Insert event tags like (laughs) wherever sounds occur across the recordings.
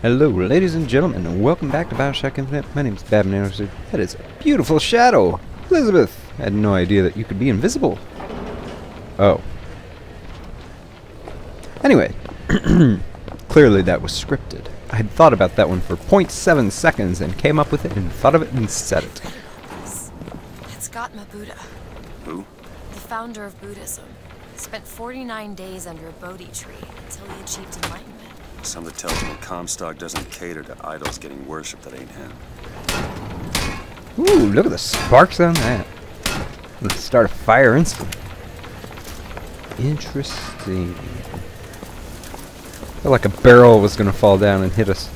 Hello, ladies and gentlemen, and welcome back to Bioshock Infinite. My name is Babin Anderson. That is a beautiful shadow. Elizabeth, I had no idea that you could be invisible. Oh. Anyway, (clears throat) clearly that was scripted. I had thought about that one for 0.7 seconds and came up with it and thought of it and said it. It's Gautama Buddha, Who? the founder of Buddhism. Spent 49 days under a Bodhi tree until he achieved enlightenment. Something tells me Comstock doesn't cater to idols getting worship that ain't him. Ooh, look at the sparks on that. Let's start a fire instantly. Interesting. Felt like a barrel was gonna fall down and hit us.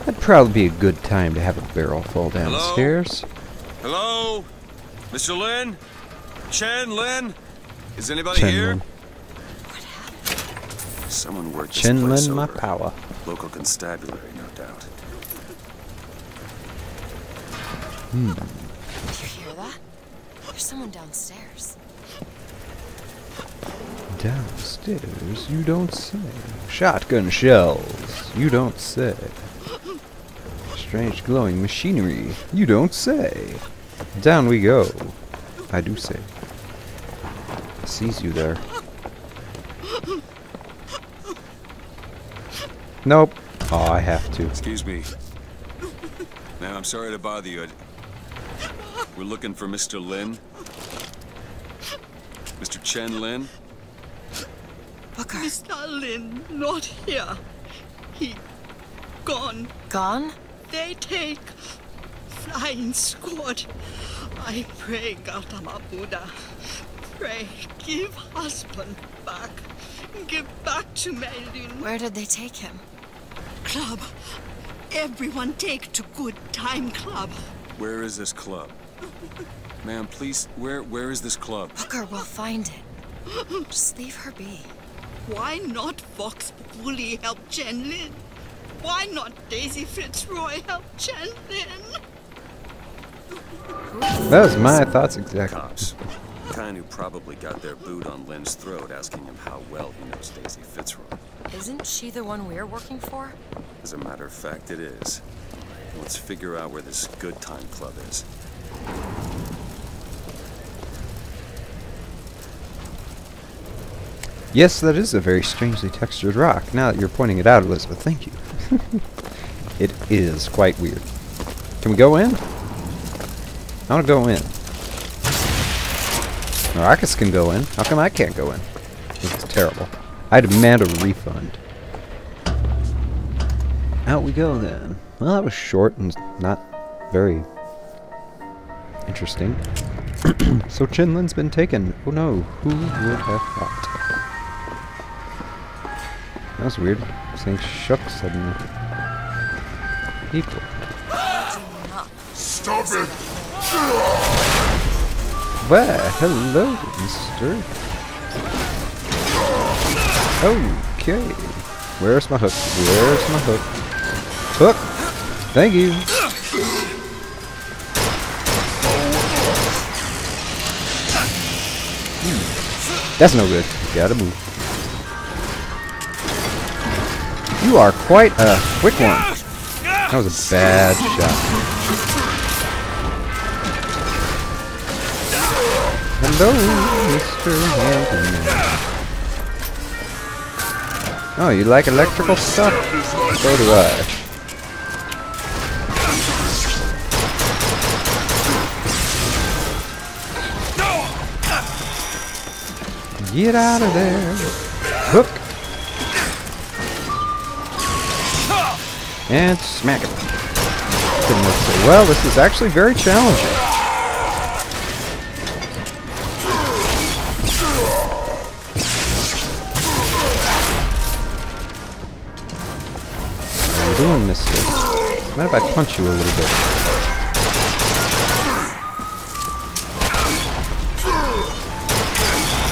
That'd probably be a good time to have a barrel fall down the Hello? stairs. Hello? Mr. Lin? Chen Lin? Is anybody Chen here? Lin. Someone worked this Chen place Lin, my over. power. Local constabulary, no doubt. Hmm. Did you hear that? There's someone downstairs. Downstairs, you don't say. Shotgun shells, you don't say. Strange glowing machinery, you don't say. Down we go. I do say. I sees you there. Nope. Oh, I have to. Excuse me. Ma'am, I'm sorry to bother you. We're looking for Mr. Lin. Mr. Chen Lin? Booker. Mr. Lin not here. He gone. Gone? They take flying squad. I pray Gautama Buddha. Pray give husband back. Give back to Melin. Where did they take him? Club. Everyone take to good time club. Where is this club? Ma'am, please, where where is this club? Booker, we'll find it. Just leave her be. Why not Vox Populi help Chen Lin? Why not Daisy Fitzroy help Chen Lin? That was my thoughts exactly. Cops. The kind who probably got their boot on Lin's throat asking him how well he knows Daisy Fitzroy. Isn't she the one we're working for? As a matter of fact, it is. Let's figure out where this good time club is. Yes, that is a very strangely textured rock. Now that you're pointing it out, Elizabeth, thank you. (laughs) it is quite weird. Can we go in? I want to go in. Maracus can go in. How come I can't go in? This is terrible. I demand a refund. Out we go then. Well, that was short and not very interesting. (clears throat) so Chen Lin's been taken. Oh no, who would have thought? That was weird. Things shook suddenly. People. Stop it! Hello, mister. Okay. Where's my hook? Where's my hook? Hook! Thank you. Hmm. That's no good. Gotta move. You are quite a quick one. That was a bad shot. Hello, Mr. Hampton. Oh, you like electrical stuff? So do I. Get out of there. Hook. And smack it. Didn't work so well. This is actually very challenging. Doing. Mind if I punch you a little bit?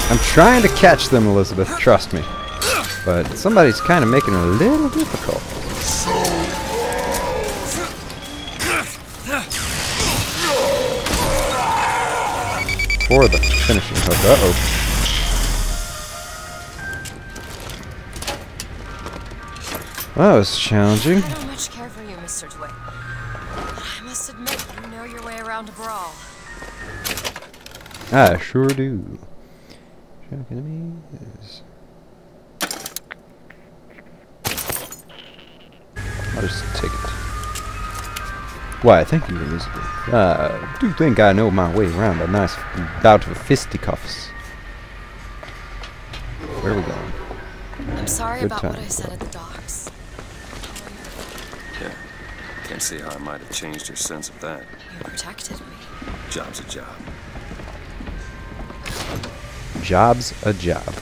I'm trying to catch them, Elizabeth, trust me. But somebody's kind of making it a little difficult. For the finishing hook. Uh-oh. Well, that was challenging. Your way around a brawl. I sure do. Shock enemies. I'll just take it. Why, thank you, Elizabeth. I do think I know my way around a nice bout of fisticuffs. Where are we going? I'm sorry Good about what I said at the docks. Can't see how I might have changed your sense of that. You protected me. Job's a job. Job's a job.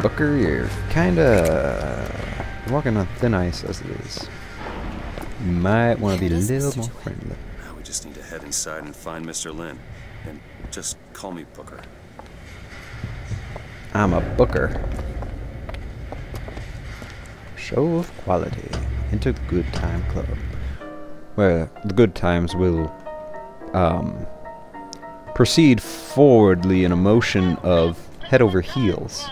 Booker, you're kinda walking on thin ice as it is. You might want to be a little Mr. more friendly. Now we just need to head inside and find Mr. Lin. And just call me Booker. I'm a booker. Show of quality. Enter the Good Time Club. Where the good times will um, proceed forwardly in a motion of head over heels.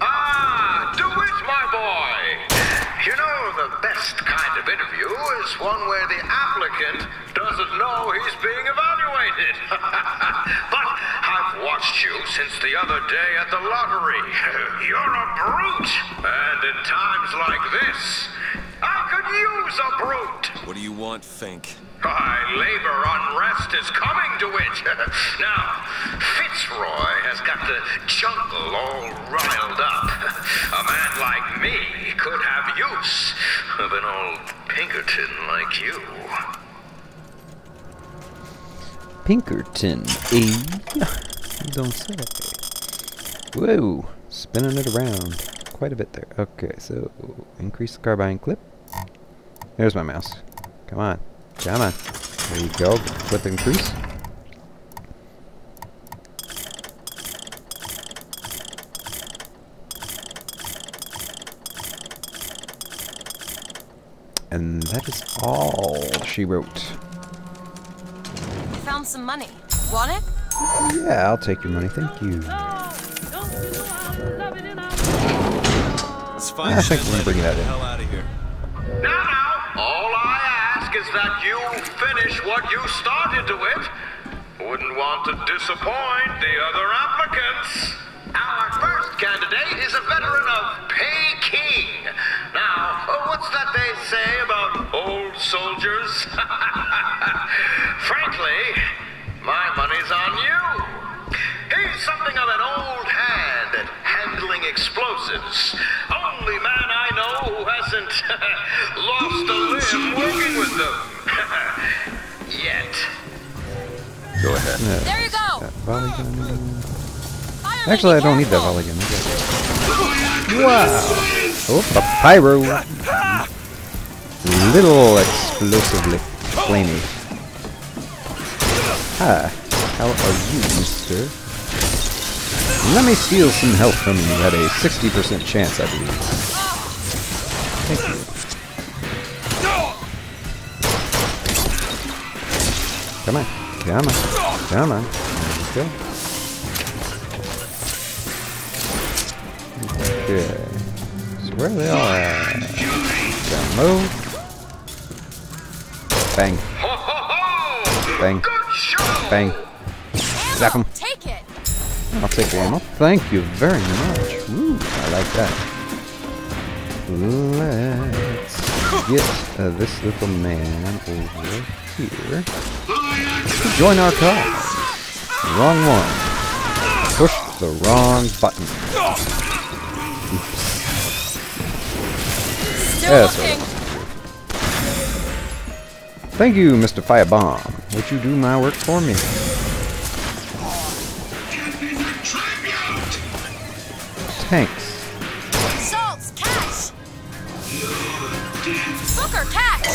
Ah, do it, my boy. You know, the best kind of interview is one where the applicant doesn't know he's being evaluated. (laughs) but I've watched you since the other day at the lottery. (laughs) You're a brute. And in times like this, I could use a brute. What do you want, Fink? Why, labor unrest is coming to it. (laughs) now, Fitzroy has got the jungle all riled up. (laughs) A man like me could have use of an old Pinkerton like you. Pinkerton, eh? You don't say. Whoa, spinning it around quite a bit there. Okay, so increase the carbine clip. There's my mouse. Come on, come on. There you go. Clip increase. And that is all she wrote. I found some money. Want it? Yeah, I'll take your money, thank you. Let's find I think Shen we're gonna bring that and get the in. hell out of here. Now, now, all I ask is that you finish what you started to it. Wouldn't want to disappoint the other applicants. Our first candidate is a veteran of Peking. Now, what's that they say about old soldiers? (laughs) Frankly, explosives. Only man I know who hasn't (laughs) lost a limb working with them. (laughs) Yet. Go ahead. Yeah, There you go. volley gun. Fireman, Actually, I don't need that careful. volley gun. I. Wow! Oh, a pyro! Little explosively flamey. Ah, how are you, mister? Let me steal some health from you at a 60% chance, I believe. Thank you. Come on, come on, come on. We go. Okay. So where are they all at? Low. Bang! Bang. Bang. Zap 'em. I'll take the ammo. Thank you very much. Woo, I like that. Let's get uh, this little man over here to join our cause. Wrong one. Push the wrong button. Yes. Thank you, Mr. Firebomb. Would you do my work for me? Tanks. Salts, catch. Booker, catch.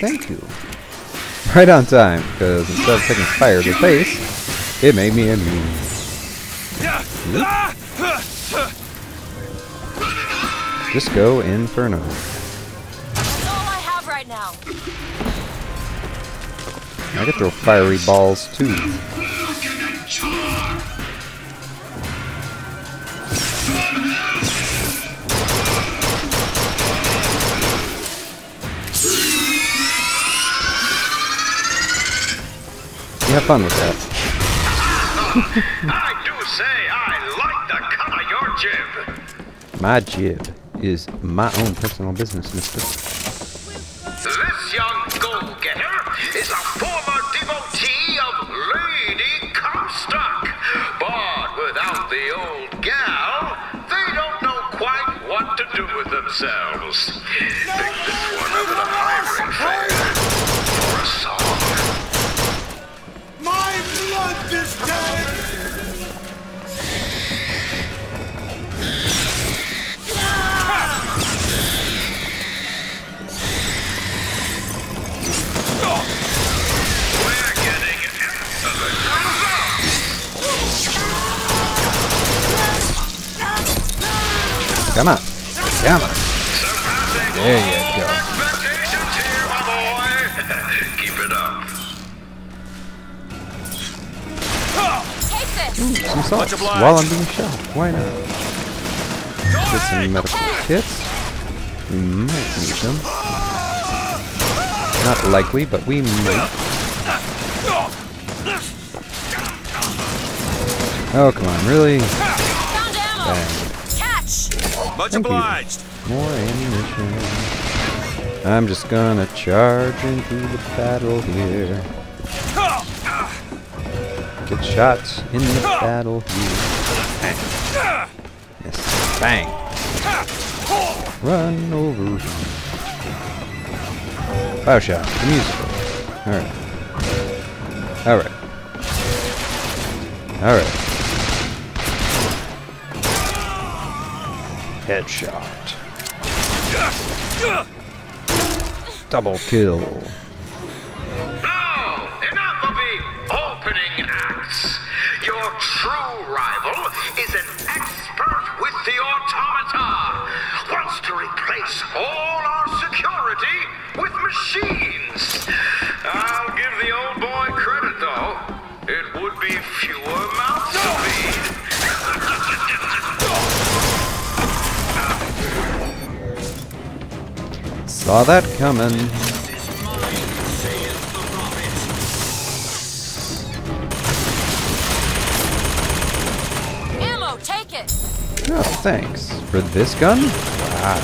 Thank you. Right on time, because instead of taking fire to the face, it made me immune. Disco Inferno. That's all I have right now. I could throw fiery balls too. Have fun with that. (laughs) I do say I like the cut of your jib. My jib is my own personal business, mister. Come on. Come on. Surpassing There you all go. expectations here, my boy. Keep it up. Take! Some salts while I'm being shot. Why not? Get some medical kits. We might need them. Not likely, but we might. Oh, come on, really? Bang. Much Thank you. obliged. More ammunition. I'm just gonna charge into the battle here. Get shots in the battle here. Bang. Yes. Bang. Run over. Bioshock, the musical. Alright. Alright. Alright. Headshot. Double kill. Saw that coming. Ammo, take it! Oh, thanks. For this gun? Wow.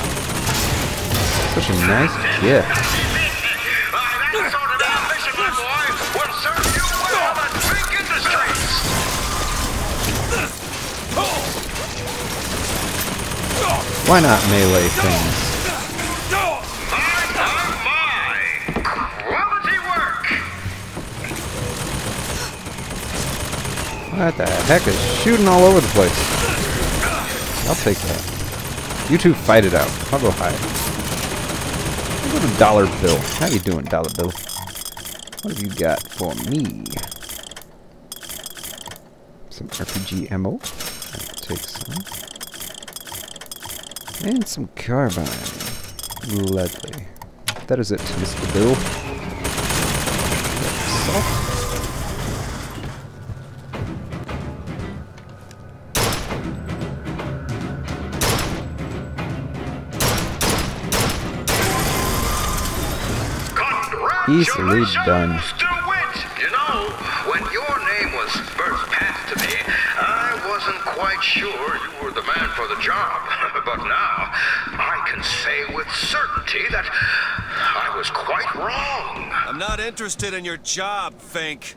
Such a nice gift. That sort of ambition, my boy, will serve you well in big industries. Why not melee things? What the heck is shooting all over the place? I'll take that. You two fight it out. I'll go hide. I'll Dollar Bill. How you doing, Dollar Bill? What have you got for me? Some RPG ammo. I'll take some. And some carbine. Lovely. That is it, Mr. Bill. Salt. Easily done. You know, when your name was first passed to me, I wasn't quite sure you were the man for the job. (laughs) but now, I can say with certainty that I was quite wrong. I'm not interested in your job, Fink.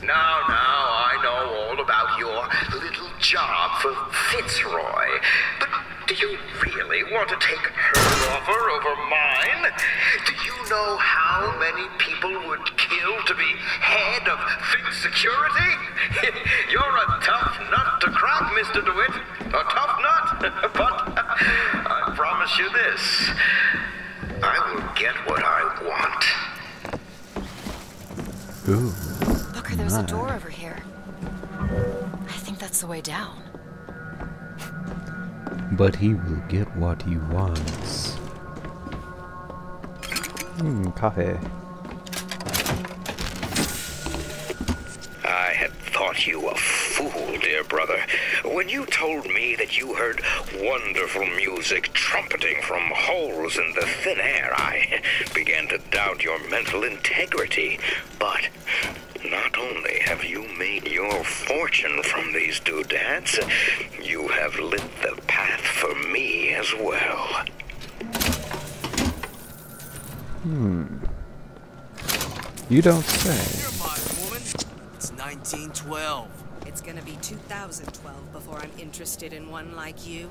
Now, now, I know all about your little job for Fitzroy. But do you really want to take her offer over mine? Do you know how many people would kill to be head of Fitz Security? (laughs) You're a tough nut to crack, Mr. DeWitt. A tough nut. (laughs) but uh, I promise you this. I will get what I want. Ooh. Booker, there's a door over here. I think that's the way down. But he will get what he wants. Hmm, coffee. I I had thought you a fool, dear brother. When you told me that you heard wonderful music trumpeting from holes in the thin air, I (laughs) began to doubt your mental integrity. But not only have you made your fortune from these doodads, you have lit the path for me as well. You don't say. Modern woman. It's 1912. It's gonna be 2012 before I'm interested in one like you.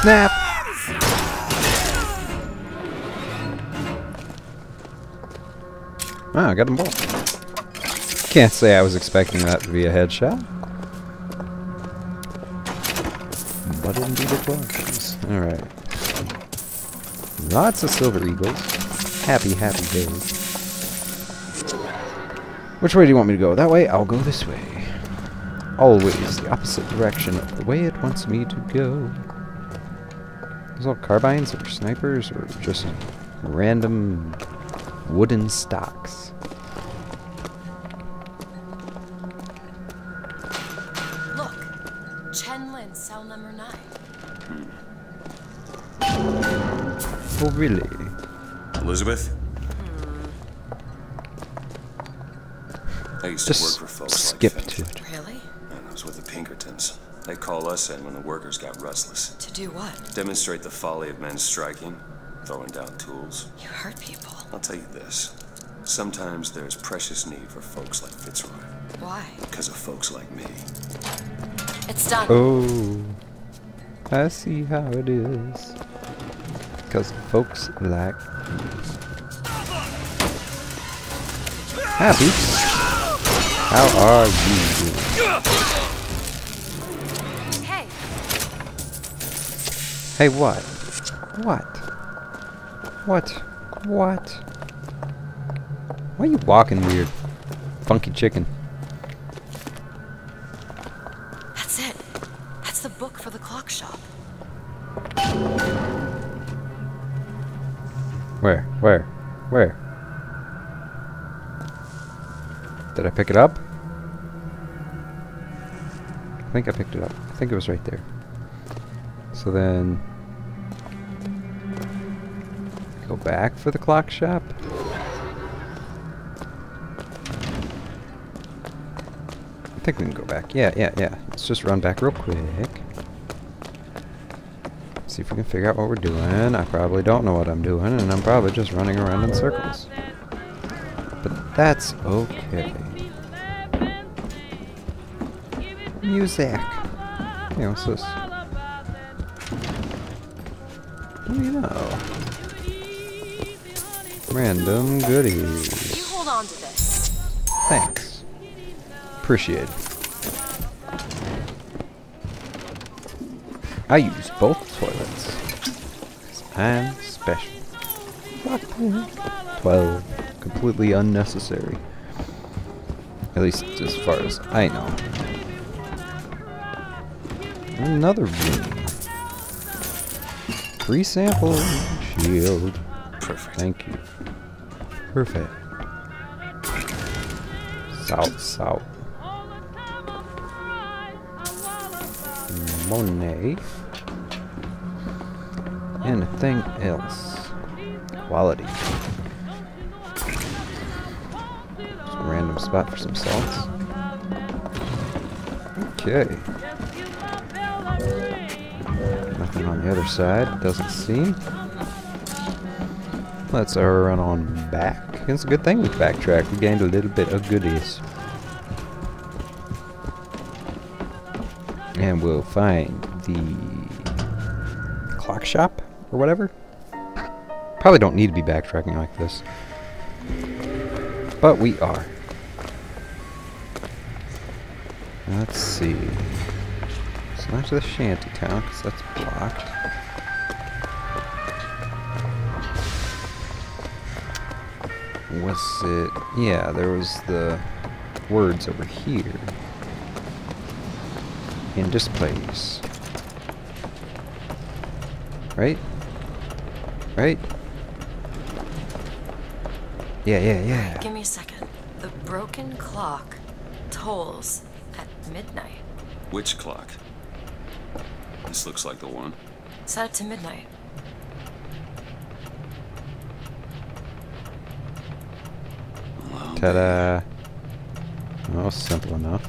Snap! Ah, I got them both. Can't say I was expecting that to be a headshot. But indeed it was. Alright. Lots of silver eagles. Happy, happy days. Which way do you want me to go? That way? I'll go this way. Always the opposite direction of the way it wants me to go. Those all carbines or snipers or just random wooden stocks. Oh, really? Elizabeth? I used Just to work for folks skip like to it. Really? And I was with the Pinkertons. They call us in when the workers got restless. To do what? Demonstrate the folly of men striking, throwing down tools. You hurt people. I'll tell you this. Sometimes there's precious need for folks like Fitzroy. Why? Because of folks like me. It's done. Oh, I see how it is. Because folks like Happy. How are you doing? Hey, Hey, what? What? What? What? Why are you walking weird? Funky chicken. Did I pick it up? I think I picked it up. I think it was right there. So then... Go back for the clock shop? I think we can go back. Yeah, yeah, yeah. Let's just run back real quick. See if we can figure out what we're doing. I probably don't know what I'm doing, and I'm probably just running around in circles. But that's okay. Music. Hey, what's this? What do you know? Random You goodies. hold on to this. Thanks. Appreciate it. I use both toilets. I'm special. 12. Completely unnecessary. At least as far as I know. Another room. Free sample shield. Perfect. Thank you. Perfect. South, south. Monet. Anything else? Quality. Some random spot for some salts. Okay. Nothing on the other side, doesn't seem. Let's run on back. It's a good thing we backtracked. We gained a little bit of goodies. And we'll find the clock shop or whatever. Probably don't need to be backtracking like this. But we are. Let's see. It's not to the shanty town because that's blocked. Was it? Yeah, there was the words over here. In this place. Right? Right? Yeah, yeah, yeah. Give me a second. The broken clock tolls at midnight. Which clock? This looks like the one. Set it to midnight. Well, Ta-da. Oh, simple enough.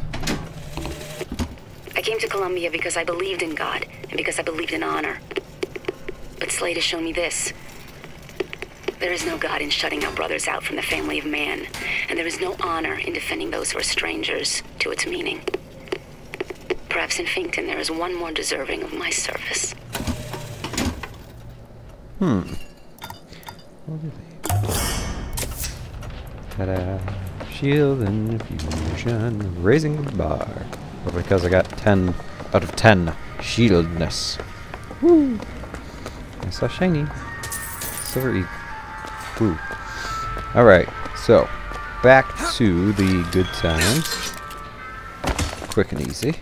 I came to Columbia because I believed in God and because I believed in honor. But Slate has shown me this. There is no God in shutting our brothers out from the family of man, and there is no honor in defending those who are strangers to its meaning. Perhaps in Finkton there is one more deserving of my service. Hmm. Ta-da. Shield and fusion. Raising the bar. But because I got 10 out of 10 shieldness. Woo! I saw shiny. Silver e Woo. Alright, so back to the good times. Quick and easy.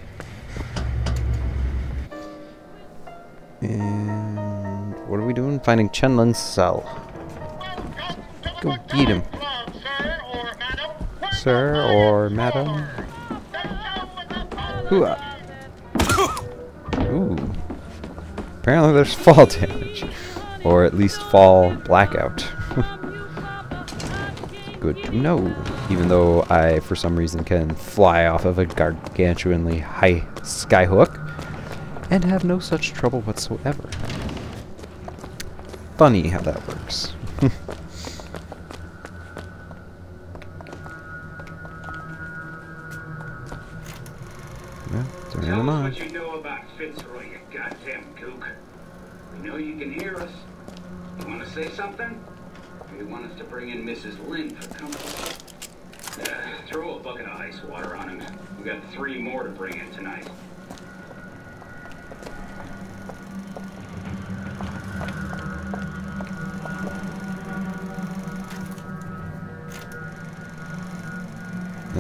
And what are we doing? Finding Chen Lin's cell. Go beat him. Sir or madam? Ooh. uh, Ooh. Apparently there's fall (laughs) damage. Or at least fall blackout. (laughs) Good to know. Even though I, for some reason, can fly off of a gargantuanly high skyhook and have no such trouble whatsoever. Funny how that works. (laughs) yeah, turn Tell us on. what you know about Fitzroy, you goddamn kook. We know you can hear us. You want to say something? Or you want us to bring in Mrs. Lin for comfort? Uh, throw a bucket of ice water on him. We got three more to bring in tonight.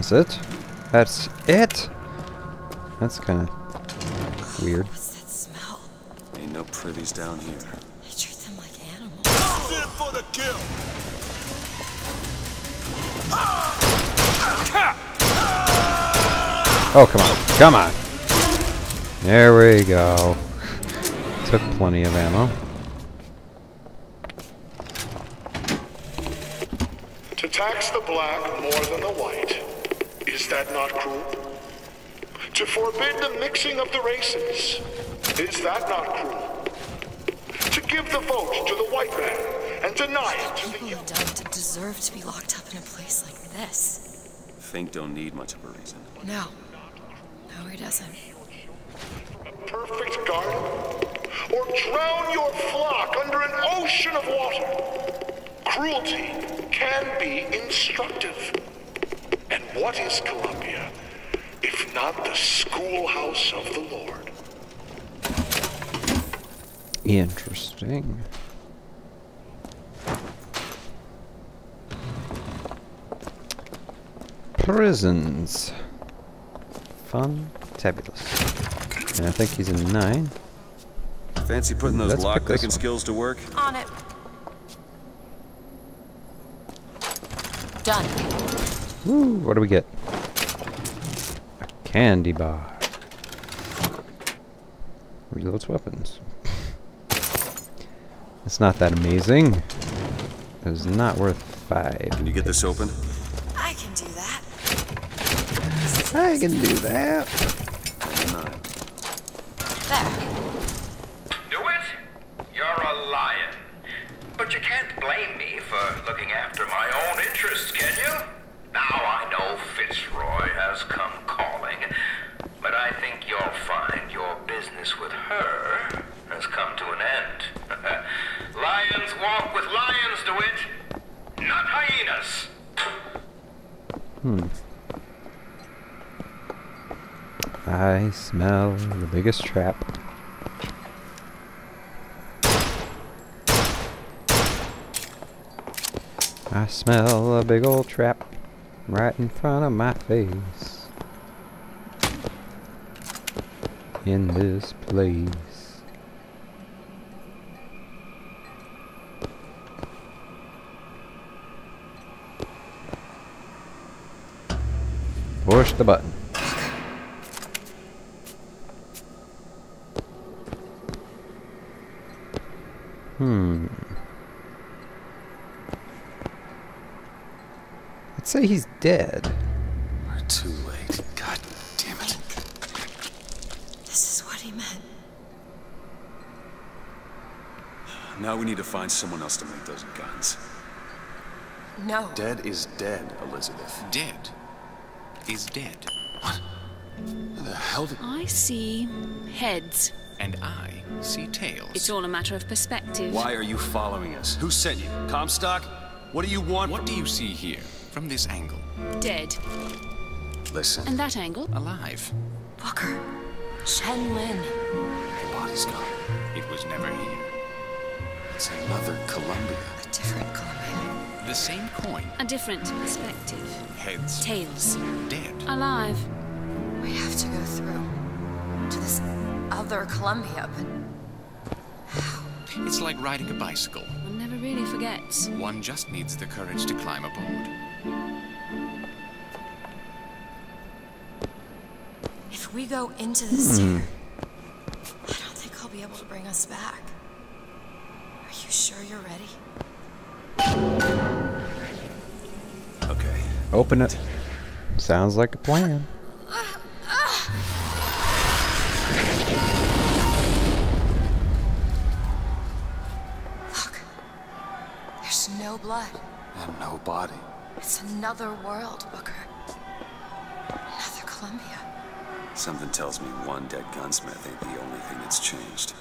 That's it? That's it? That's kind of weird. What's that smell? Ain't no pretties down here. They treat them like animals. Sit for the kill. Oh, come on. Come on. There we go. Took plenty of ammo. To tax the black more than the white, is that not cruel? To forbid the mixing of the races, is that not cruel? To give the vote to the white man and deny it to the People have done to deserve to be locked up in a place like this. Fink don't need much of a reason. No. No, he doesn't. A perfect garden? Or drown your flock under an ocean of water? Cruelty can be instructive. And what is Columbia if not the schoolhouse of the Lord? Interesting. Prisons. Fun. Tabulous. And I think he's in nine. Fancy putting those Let's pick this lockpicking one. skills to work? On it. Done. Woo, what do we get? A candy bar. Reloads weapons. It's not that amazing. It is not worth five. Can you get this open? I can do that. I can do that. Nine. There. DeWitt, you're a lion. But you can't blame me for looking after my own interests, I smell the biggest trap. I smell a big old trap right in front of my face. In this place. Push the button. Hmm. Let's say he's dead. We're too late. God damn it. This is what he meant. Now we need to find someone else to make those guns. No. Dead is dead, Elizabeth. Dead is dead. What? the hell did... I see heads. And I see tails. It's all a matter of perspective. Why are you following us? Who sent you? Comstock? What do you want What do you see here, from this angle? Dead. Listen. And that angle? Alive. Booker. Chen Lin. The body's gone. It was never here. It's another Columbia. A different Columbia. The same coin. A different perspective. Heads. Tails. Dead. Alive. We have to go through to this other Columbia, but It's like riding a bicycle. One never really forgets. One just needs the courage to climb aboard. if we go into this Hmm. here, I don't think I'll be able to bring us back. Are you sure you're ready? Okay. Open it. Sounds like a plan. Blood. And no body. It's another world, Booker. Another Columbia. Something tells me one dead gunsmith ain't the only thing that's changed.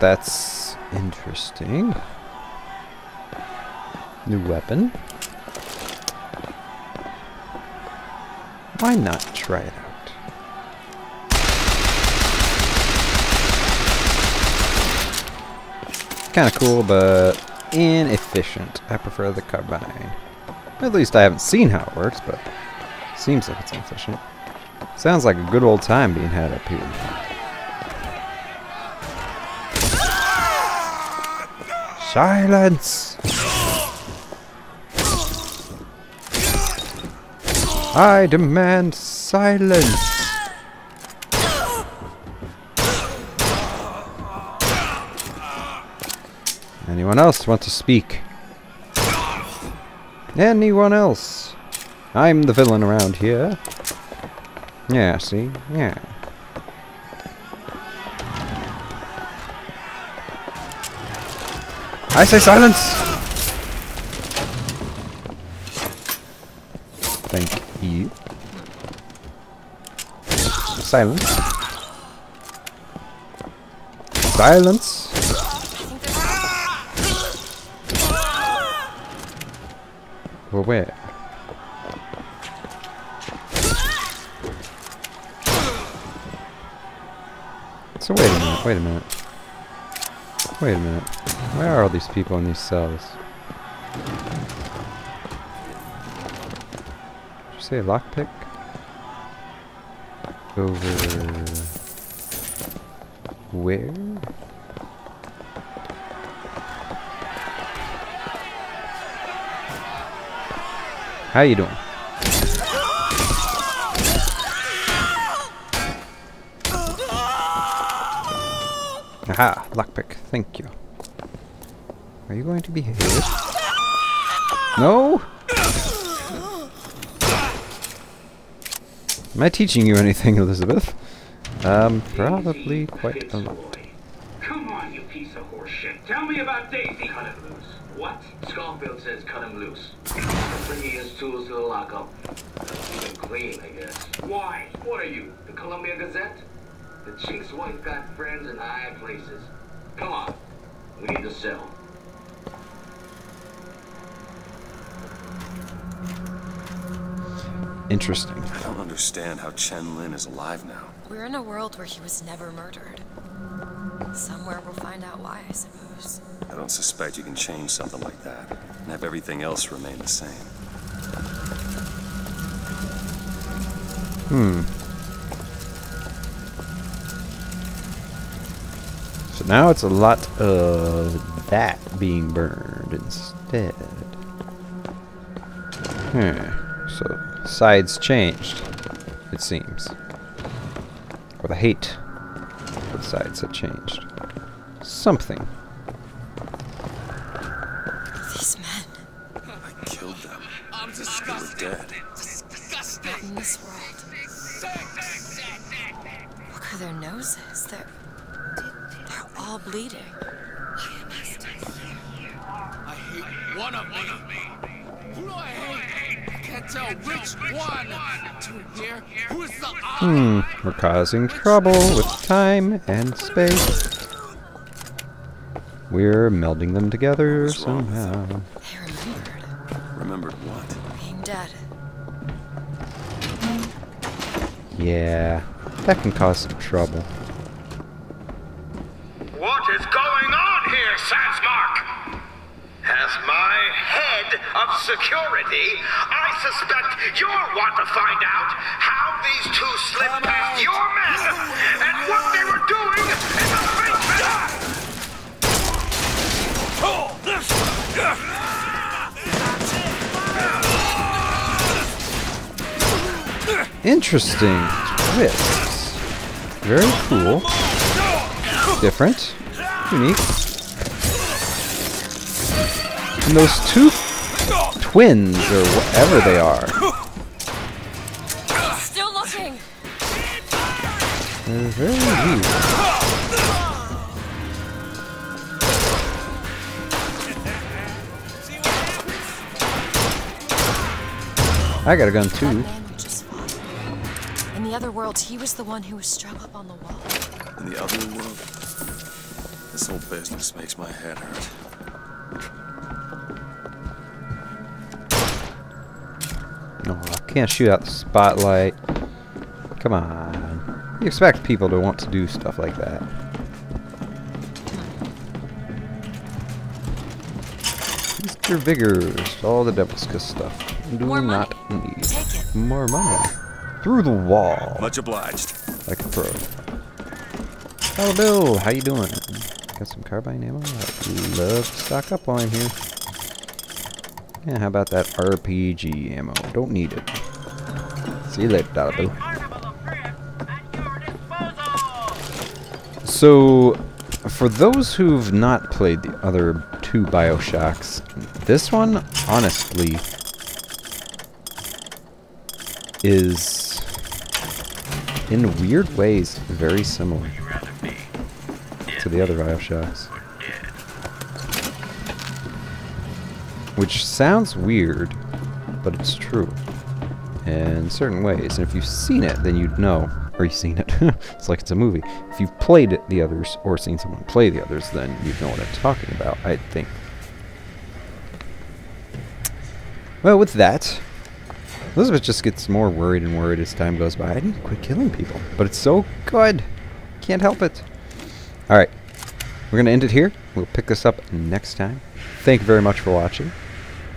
That's interesting. New weapon. Why not try it out? Kind of cool, but inefficient. I prefer the carbine. At least I haven't seen how it works, but seems like it's inefficient. Sounds like a good old time being had up here. Silence! I demand silence! Anyone else want to speak? Anyone else? I'm the villain around here. Yeah, see? Yeah. I say silence! Thank you. Silence. Silence. Where? So wait a minute, wait a minute. Wait a minute. Where are all these people in these cells? Did you say lockpick? Over... Where? How you doing? Aha, lockpick. Thank you. Are you going to behave? No? Am I teaching you anything, Elizabeth? Um, probably quite a lot. Come on, you piece of horse shit. Tell me about Daisy. Cut him loose. What? Schofield says cut him loose. Bringing his tools to the lockup. Keep him clean, I guess. Why? What are you, the Columbia Gazette? The chick's wife got friends in high places. Come on. We need to sell. Interesting. I don't understand how Chen Lin is alive now. We're in a world where he was never murdered. Somewhere we'll find out why, I suppose. I don't suspect you can change something like that and have everything else remain the same. Hmm. So now it's a lot of that being burned instead. Hmm. So sides changed, it seems. Or the hate the sides have changed. Something. All bleeding. I hate one of me. Who do I hate? I can't tell which one. To here, who is the Hmm. We're causing trouble with time and space. We're melding them together What's wrong with somehow. They remembered Remembered what? being dead. Yeah, that can cause some trouble. Security, I suspect you'll want to find out how these two slipped past your men and what they were doing in the basement! Interesting twists. Very cool. Different. Unique. And those two twins, or whatever they are, Still looking. they're very unique. I got a gun too. man we just fought. In the other world, he was the one who was strung up on the wall. In the other world? This whole business makes my head hurt. Can't shoot out the spotlight. Come on. You expect people to want to do stuff like that. Mr. Vigors, all the Devil's Kiss stuff. Do More money. not need more money. Through the wall, Much obliged. like a pro. Hello, Bill. How you doing? Got some carbine ammo? I'd love to stock up while I'm here. Yeah, how about that RPG ammo? Don't need it. See you later, Dollar Bill. So, for those who've not played the other two Bioshocks, this one, honestly, is in weird ways very similar to the other Bioshocks. Which sounds weird, but it's true in certain ways. And if you've seen it, then you'd know. Or you've seen it. (laughs) it's like it's a movie. If you've played the others or seen someone play the others, then you'd know what I'm talking about, I think. Well, with that, Elizabeth just gets more worried and worried as time goes by. I need to quit killing people. But it's so good. Can't help it. Alright. We're going to end it here. We'll pick this up next time. Thank you very much for watching.